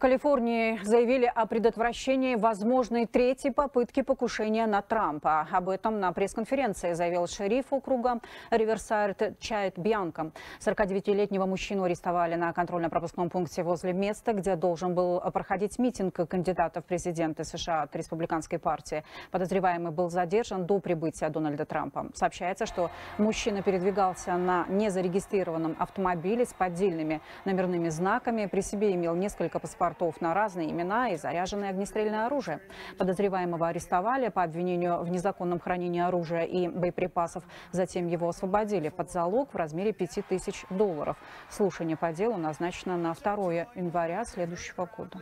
Калифорнии заявили о предотвращении возможной третьей попытки покушения на Трампа. Об этом на пресс-конференции заявил шериф округа Риверсайд Чайт Бьянко. 49-летнего мужчину арестовали на контрольно-пропускном пункте возле места, где должен был проходить митинг кандидатов в президенты США от республиканской партии. Подозреваемый был задержан до прибытия Дональда Трампа. Сообщается, что мужчина передвигался на незарегистрированном автомобиле с поддельными номерными знаками. При себе имел несколько паспортов паспортов на разные имена и заряженное огнестрельное оружие. Подозреваемого арестовали по обвинению в незаконном хранении оружия и боеприпасов. Затем его освободили под залог в размере 5000 долларов. Слушание по делу назначено на 2 января следующего года.